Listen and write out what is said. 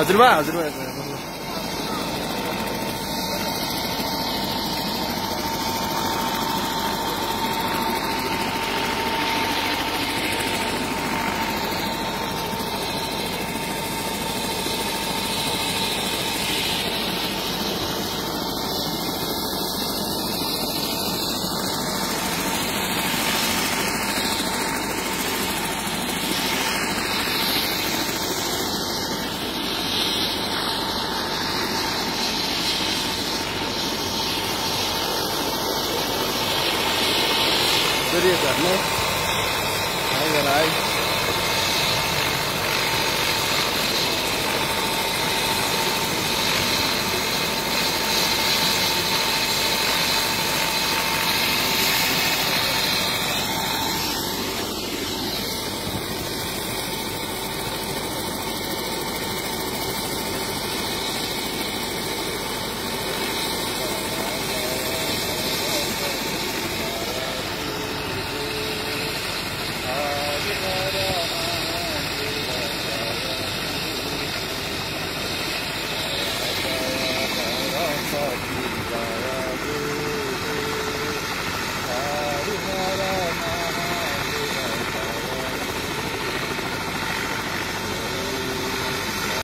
हजुरबा हजुरबा colorida, né?